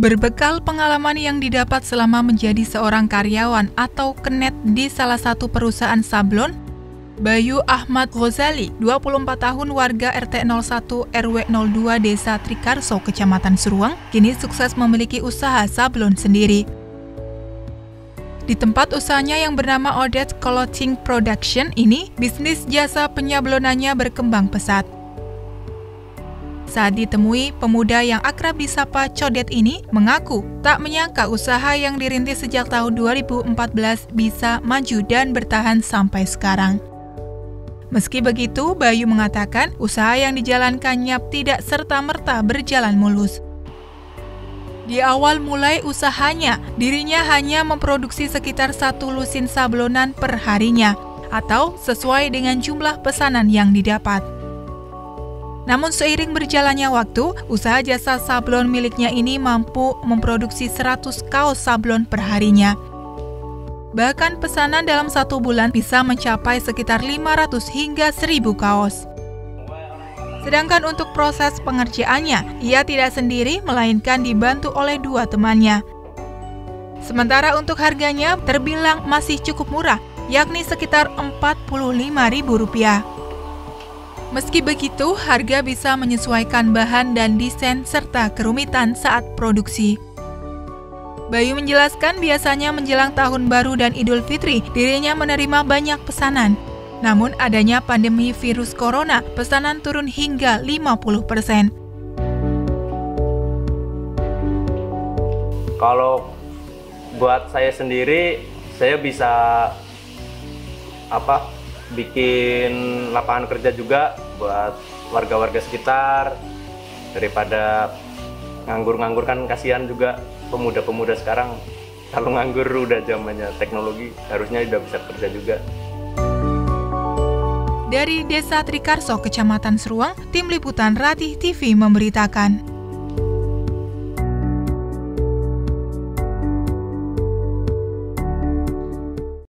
Berbekal pengalaman yang didapat selama menjadi seorang karyawan atau kenet di salah satu perusahaan sablon, Bayu Ahmad Ghazali, 24 tahun warga RT 01 RW 02 Desa Trikarso, Kecamatan Seruang, kini sukses memiliki usaha sablon sendiri. Di tempat usahanya yang bernama Odette Clothing Production ini, bisnis jasa penyablonannya berkembang pesat. Saat ditemui, pemuda yang akrab disapa Codet ini mengaku tak menyangka usaha yang dirintis sejak tahun 2014 bisa maju dan bertahan sampai sekarang. Meski begitu, Bayu mengatakan usaha yang dijalankannya tidak serta-merta berjalan mulus. Di awal mulai usahanya, dirinya hanya memproduksi sekitar satu lusin sablonan per harinya, atau sesuai dengan jumlah pesanan yang didapat. Namun seiring berjalannya waktu, usaha jasa sablon miliknya ini mampu memproduksi 100 kaos sablon per harinya. Bahkan pesanan dalam satu bulan bisa mencapai sekitar 500 hingga 1000 kaos. Sedangkan untuk proses pengerjaannya, ia tidak sendiri melainkan dibantu oleh dua temannya. Sementara untuk harganya terbilang masih cukup murah, yakni sekitar Rp45.000. Meski begitu, harga bisa menyesuaikan bahan dan desain serta kerumitan saat produksi. Bayu menjelaskan biasanya menjelang tahun baru dan Idul Fitri, dirinya menerima banyak pesanan. Namun adanya pandemi virus corona, pesanan turun hingga 50%. Kalau buat saya sendiri, saya bisa apa bikin lapangan kerja juga buat warga-warga sekitar daripada nganggur-nganggur kan kasihan juga pemuda-pemuda sekarang kalau nganggur udah zamannya teknologi harusnya udah bisa kerja juga. Dari Desa Trikarso, Kecamatan Seruang, Tim Liputan Ratih TV memberitakan.